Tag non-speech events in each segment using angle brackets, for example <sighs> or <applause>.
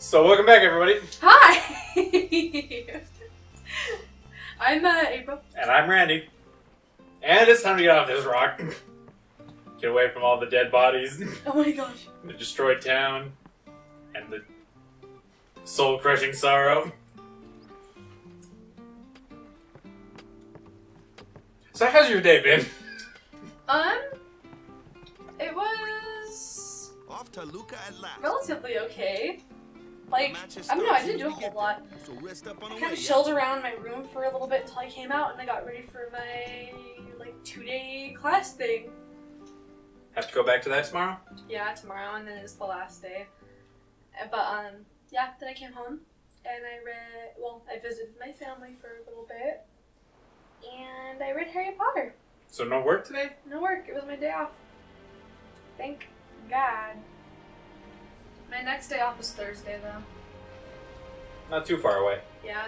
So welcome back, everybody, Hi! <laughs> I'm uh, April. and I'm Randy. And it's time to get off this rock. Get away from all the dead bodies, <laughs> Oh my gosh. the destroyed town, and the soul-crushing sorrow. So how's your day been? Um, it was Off to Luca at last. relatively okay. Like, Matches I don't know, I didn't do a whole lot. So rest up on I kind way, of yeah? chilled around my room for a little bit until I came out and I got ready for my, like, two-day class thing. Have to go back to that tomorrow? Yeah, tomorrow, and then it's the last day. Uh, But, um, yeah, then I came home and I read, well, I visited my family for a little bit. And I read Harry Potter. So no work today? No work. It was my day off. Thank God. My next day off is Thursday, though. Not too far away. Yeah.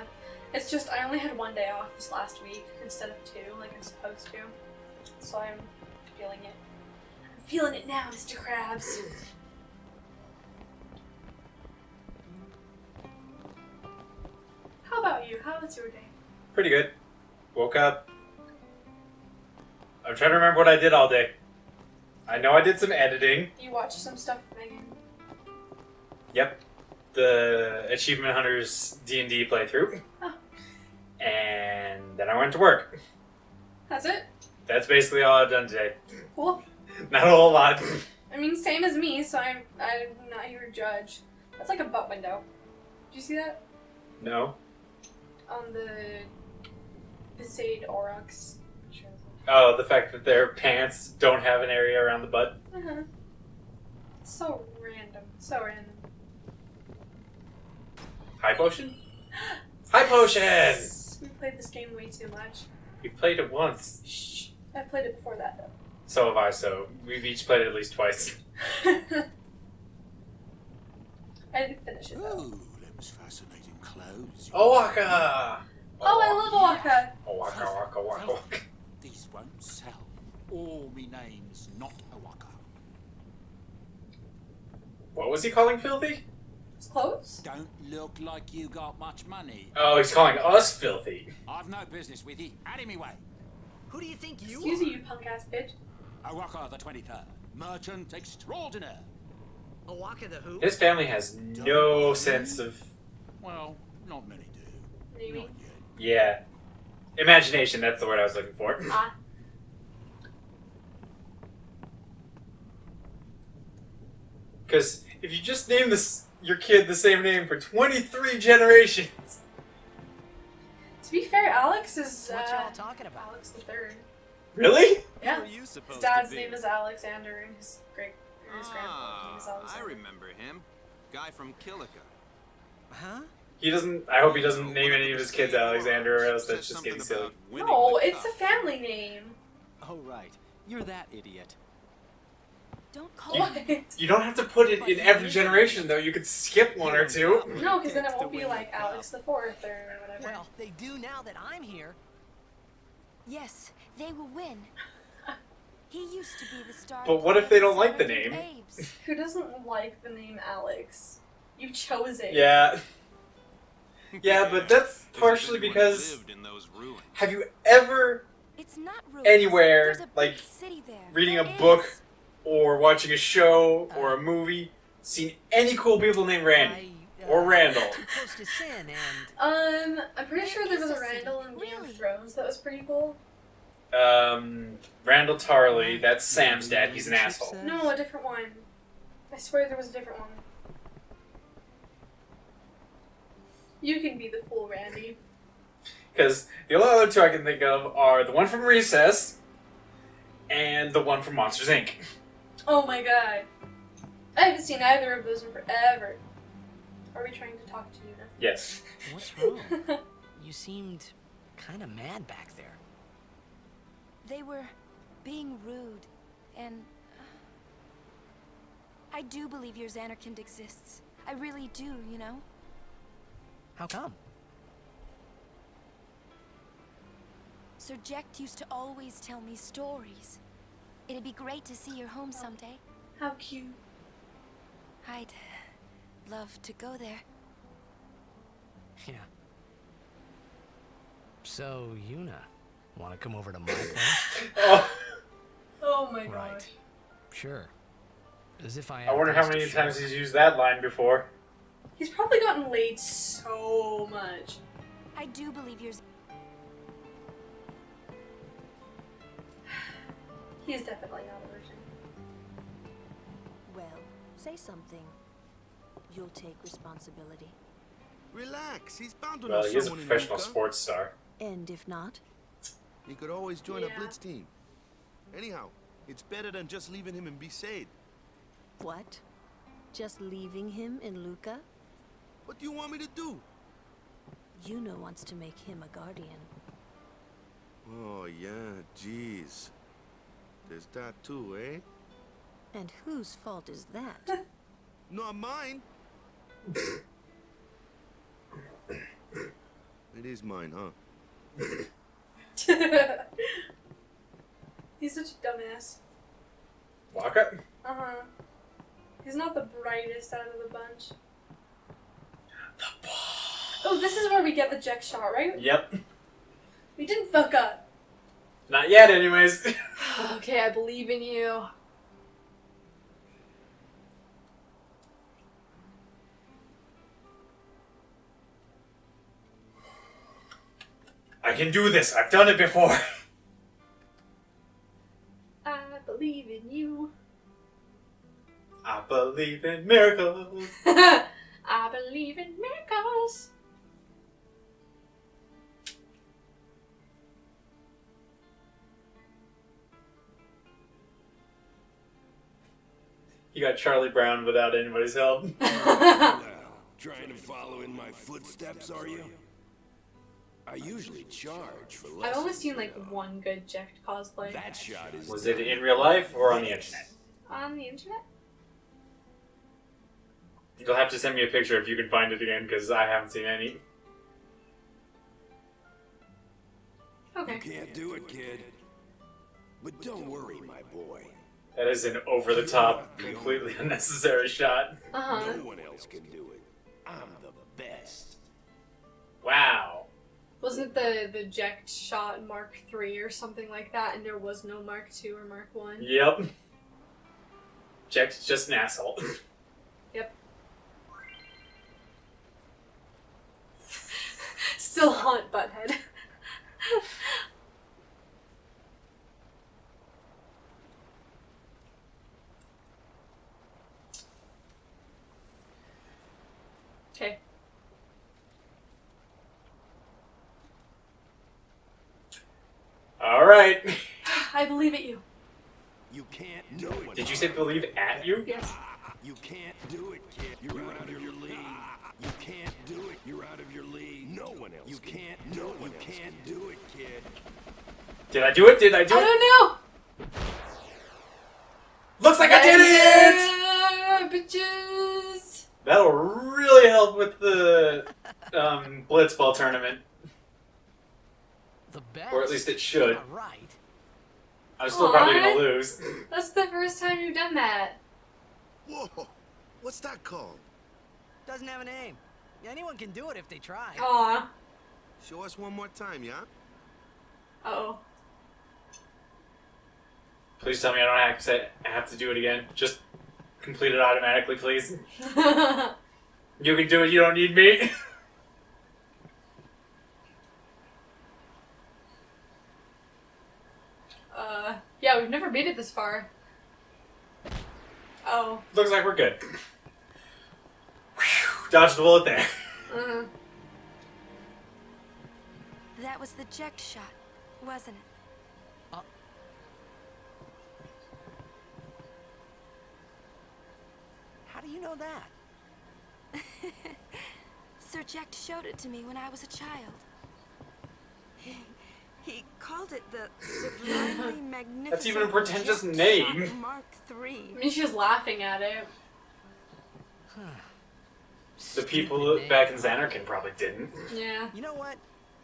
It's just I only had one day off this last week instead of two, like I'm supposed to. So I'm feeling it. I'm feeling it now, Mr. Krabs. How about you? How was your day? Pretty good. Woke up. I'm trying to remember what I did all day. I know I did some editing. You watched some stuff with Megan. Yep. The Achievement Hunters D&D playthrough. Oh. And then I went to work. That's it? That's basically all I've done today. Cool. Not a whole lot. I mean, same as me, so I'm I'm not here to judge. That's like a butt window. Do you see that No. on the Besaid Aurochs? Oh, the fact that their pants don't have an area around the butt. Uh-huh. So random. So random. High potion? High potion! Yes! We played this game way too much. We played it once. Shh. I played it before that though. So have I, so we've each played it at least twice. <laughs> I didn't finish it though. Ooh, them fascinating clothes. Owaka! Oh, I love Waka. Owaka, waka, waka, waka. These won't sell. All me name's not Awaka. What was he calling filthy? His clothes? Don't look like you got much money. Oh, he's calling us filthy. I've no business with you. Out of me way. Who do you think you Excuse are? you, you punk ass bitch. Awaka the 23rd. Merchant extraordinaire. Awaka the who? His family has no sense of, Well, not many do. Maybe. Not yet. yeah, imagination. That's the word I was looking for. Ah. <laughs> Because if you just name this your kid the same name for 23 generations, To be fair, Alex is What uh, y'all talking about? Alex the third. really? Yeah. Who are you His dad's to be? name is Alexander, and his great or his grandfather's name is Ah, I remember him. Guy from Kilika. Huh? He doesn't. I hope he doesn't name any of his kids Alexander, or else that's just something getting silly. about No, it's a family name. Oh, right. You're that idiot. Don't call You- me. What? You don't have to put it in every generation, though. You could skip one or two. No, because then it won't be like. Alex the fourth or whatever. Well, they do now that I'm here. Yes, they will win. He used to be the star. But what if they don't like the name? Who doesn't like the name Alex? You chose it. Yeah. <laughs> Yeah, but that's partially because. lived in those ruins. Have you ever, It's not ruins. Anywhere, a like, city there. reading There a book is. Or watching a show or a movie, seen any cool people named Randy? I, uh, Or Randall. too <laughs> close to sin and Um, I'm pretty sure there was a Randall in Game Really? of Thrones that was pretty cool. Um, Randyll Tarly, that's Sam's dad. He's an asshole. No, a different one. I swear there was a different one. You can be the cool Randy. Because the only other two I can think of are the one from Recess and the one from Monsters Inc. Oh my god. I haven't seen either of those in forever. Are we trying to talk to you now? Yes. what's wrong? <laughs> you seemed kind of mad back there. They were being rude, and uh, I do believe your Zanarkand exists. I really do, you know. How come? Sir Jecht used to always tell me stories. It'd be great to see your home someday. How cute. I'd love to go there. Yeah. So, Yuna, want to come over to my place? Oh, <laughs> Oh my god. right. Sure. As if I. I wonder how place to many show. times he's used that line before. He's probably gotten laid so much. I do believe yours. He's definitely not a virgin. Well, say something. You'll take responsibility. Relax. He's bound to Well, know he is a professional Luca. sports star. And if not, He could always join Yeah. a blitz team. Anyhow, it's better than just leaving him in Besaid. what? Just leaving him in Luca? What do you want me to do? Yuna wants to make him a guardian. Oh, yeah, jeez. There's that too, eh? And whose fault is that? <laughs> Not mine. it is mine, huh? <laughs> He's such a dumbass. Wakka? Uh huh. He's not the brightest out of the bunch. Oh, this is where we get the Jecht shot, right? Yep. We didn't fuck up. Not yet, anyways. <laughs> <sighs> okay, I believe in you. I can do this. I've done it before. <laughs> I believe in you. I believe in miracles. <laughs> I believe in miracles. You got Charlie Brown without anybody's help. Now, <laughs> trying to follow in my footsteps, are you? I usually charge for less. I've only seen like one good Jecht cosplay That shot is. Was it in real life or on the internet? on the internet. You'll have to send me a picture if you can find it again, because I haven't seen any. Okay. You can't do it, kid. But don't worry, my boy. That is an over the top, completely <laughs> unnecessary shot. Uh huh. No one else can do it. I'm the best. Wow. Wasn't the the Jecht shot Mark three or something like that, and there was no Mark two or Mark one? Yep. Jecht's just an asshole. <laughs> Yep. <laughs> Still haunt Butthead. Okay. Alright. <gasps> I believe it you. You can't do it. Did you say believe at you? Yes. You can't do it, kid. You're out of your league. You can't do it. You're out of your league. No one else. You can't do it. You can't do it, kid. Did I do it? Did I do I it? don't know. Looks like I did it! Yeah, bitches. That'll really help with the um, Blitzball tournament. The best. Or at least it should. Yeah, right. I'm still probably gonna lose. That's the first time you've done that. Whoa, what's that called? Doesn't have a name. Anyone can do it if they try. Aw. Show us one more time, yeah? Uh oh. Please tell me I don't have to, say, have to do it again. Just complete it automatically, please. <laughs> You can do it, you don't need me. <laughs> uh, yeah, we've never made it this far. Oh. Looks like we're good. Whew, dodged the bullet there. Uh, That was the Jecht shot, wasn't it? How do you know that? <laughs> Sir Jecht showed it to me when I was a child. <laughs> He, he called it the <laughs> sublimely magnificent. That's even a pretentious name. Mark III. I mean, she's laughing at it. The people back in name. Zanarkand probably didn't. Yeah. You know what?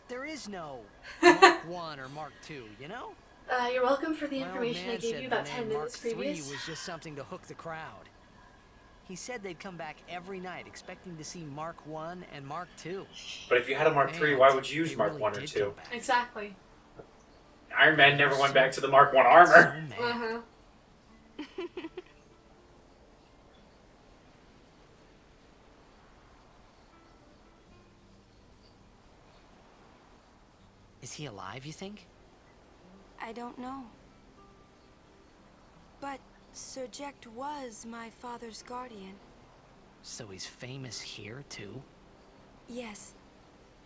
There is no <laughs> Mark One or Mark Two. You know? Uh, you're welcome for the My information I gave you about 10 minutes Mark previous. III was just something to hook the crowd. He said they'd come back every night, expecting to see Mark 1 and Mark 2. But if you had a Mark Three, why would you use Mark really One or two? Exactly. Iron Man never went back to the Mark One armor. Uh huh. <laughs> Is he alive, you think? I don't know. But Sir Jecht was my father's guardian. So he's famous here, too? Yes.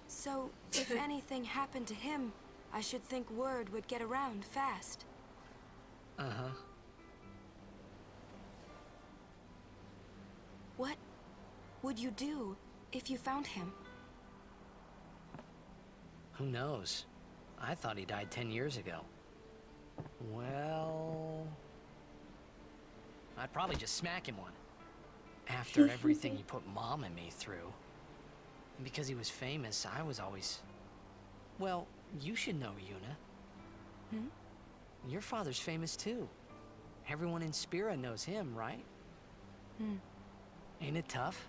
So, if <laughs> anything happened to him, I should think word would get around fast. Uh-huh. What would you do if you found him? Who knows? I thought he died ten years ago. Well... I'd probably just smack him one. After <laughs> everything he put Mom and me through. And because he was famous, I was always... Well, you should know, Yuna. Hmm? Your father's famous too. Everyone in Spira knows him, right? Hmm. Ain't it tough?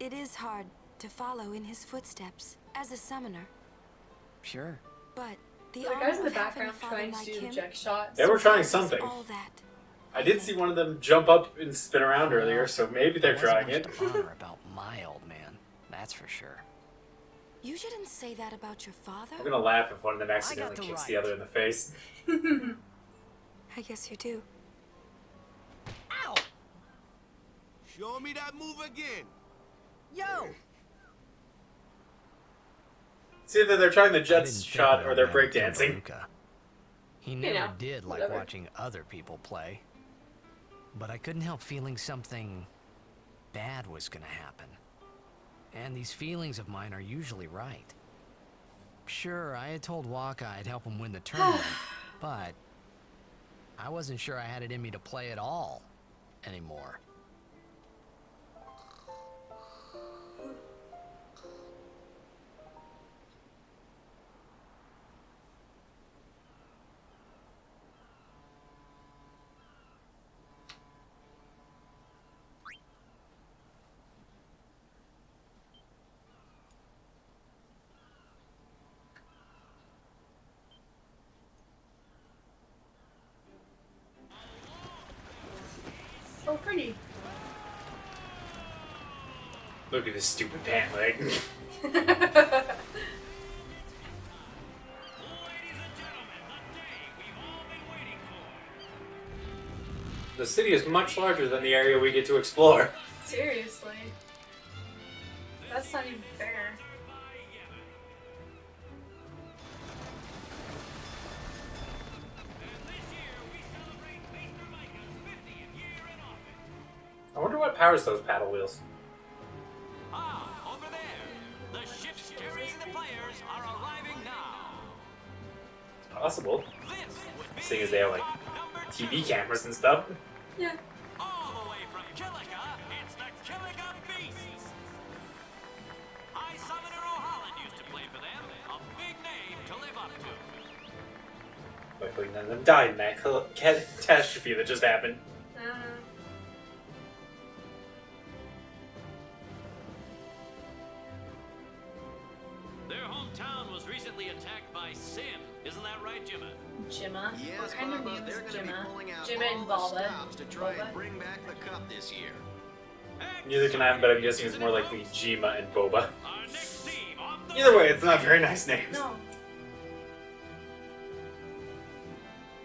It is hard to follow in his footsteps as a summoner, Sure. but the, The guys in the of having a background father trying to like do the him Jecht shots. They were trying something. All that. I did see one of them jump up and spin around earlier, so maybe they're There wasn't trying much it. honor <laughs> about my old man. That's for sure. You shouldn't say that about your father. I'm gonna laugh if one of them accidentally the kicks right. the other in the face. <laughs> <laughs> I guess you do. Ow! Show me that move again. Yo! It's either they're trying the I Jecht shot or they're old man breakdancing. He never know, did like whatever. watching other people play. But I couldn't help feeling something bad was gonna happen. And these feelings of mine are usually right. Sure, I had told Wakka I'd help him win the <sighs> tournament, but I wasn't sure I had it in me to play at all anymore. Pretty. Look at this stupid pant leg. <laughs> the city is much larger than the area we get to explore. Seriously. That's not even I wonder what powers those paddle wheels. Ah, over there. The ships carrying the players are arriving now. It's possible, This would be seeing as they have like TV cameras and stuff. Yeah. All the way from Kilika, it's the Kilika Beasts. High Summoner Ohalland used to play for them. A big name to live up to. Luckily, none of them died in that catastrophe that just happened. Was recently attacked by Sin. Isn't that right, Jimma? Jimma. Yes, what kind of Baba, names they're going to be pulling out Jimma all and the stops to try Boba. and bring back the cup this year. Neither can I, but I'm guessing it's more likely Jima and Boba. Our next team on the Either way, it's not very nice names. No.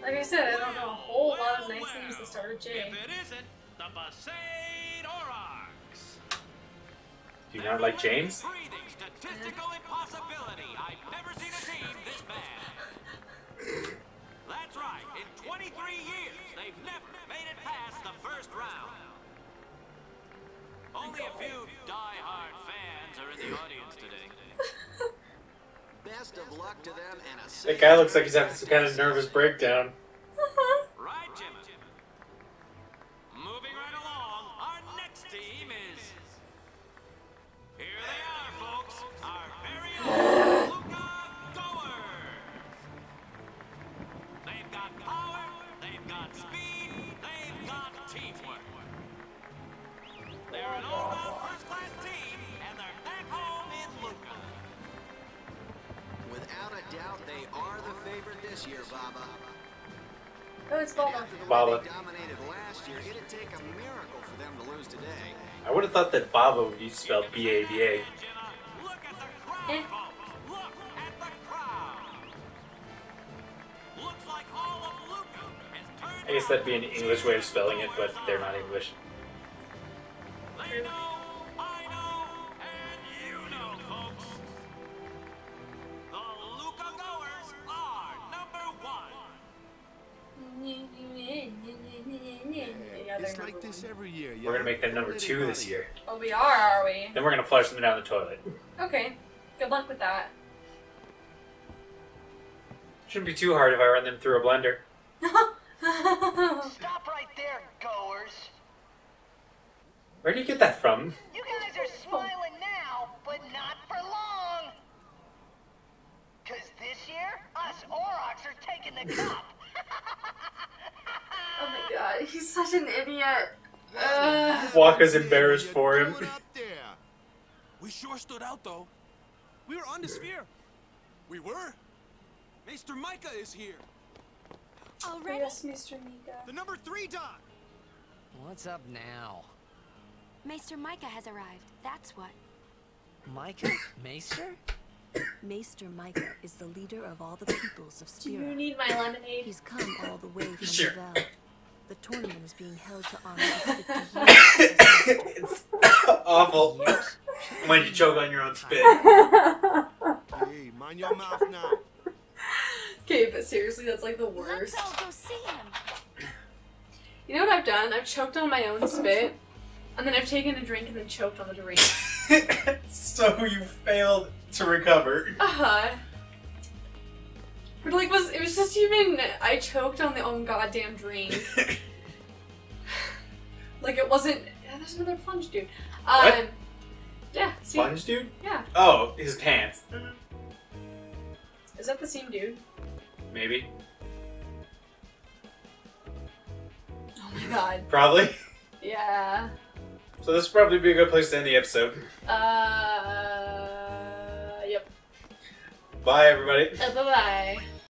Like I said, I don't know a whole lot of nice names that start with J. If it isn't, the Besaid Aurochs. Do you not like James? Only a few die-hard fans are in the audience today. <laughs> Best of luck to them and a That guy looks like he's having some kind of nervous breakdown. Uh-huh. Right, Jimmy? Moving right along, our next team is. Here they are, folks. Our very own Luca Goers. They've got power, they've got speed, they've got teamwork. They're an doubt, they are the favorite this year, Baba. Oh, it's Baba. After the way Baba. dominated last year, it'd take a miracle for them to lose today. I would have thought that Baba would be spelled B A B A. Look at the crowd, Eh. folks. Look at the crowd. Looks like all of Luca has turned I guess that'd be an English way of spelling it, but they're not English. They gonna number two this year. Oh, we are, are we? Then we're gonna flush them down the toilet. Okay. Good luck with that. Shouldn't be too hard if I run them through a blender. <laughs> Stop right there, goers. Where do you get that from? You guys are smiling now, but not for long. Cause this year, us Aurochs are taking the cup. <laughs> oh my god, he's such an idiot. Uh, Wakka's embarrassed for him. Doing up there? We sure stood out, though. We were on the sphere. We were. Maester Mika is here. Already? yes, Mr. Mika. The number three dot. What's up now? Maester Mika has arrived. That's what. Mika? Maester? Maester Mika is the leader of all the peoples of Do you need my lemonade? He's come all the way from Sure. Bevelle. The tournament is being held to honor the 50 <laughs> years. it's awful Years? when you choke on your own spit. Hey, mind your mouth now. okay, but seriously, that's like the Let's worst. all go see him. You know what I've done? I've choked on my own spit, and then I've taken a drink and then choked on the drink. <laughs> so you failed to recover. Uh huh. But like, was it was just even I choked on the own goddamn drink. <laughs> like it wasn't. Yeah, there's another plunge, dude. Um, What? Yeah. See. Sponge dude? Yeah. Oh, his pants. Mhm. Is that the same dude? Maybe. Oh my god. Probably. Yeah. So this would probably be a good place to end the episode. Uh. Yep. Bye, everybody. Uh, bye bye.